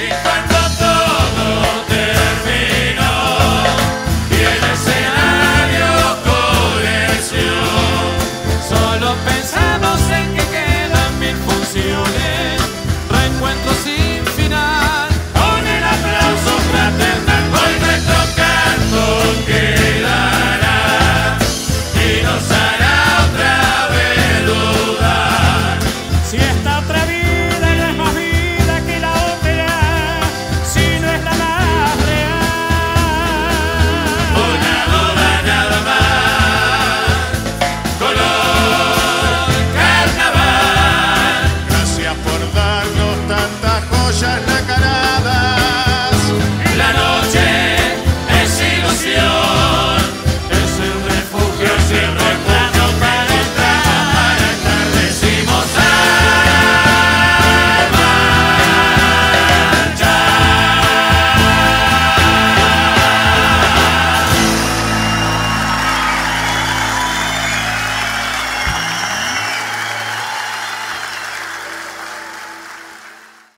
Y cuando color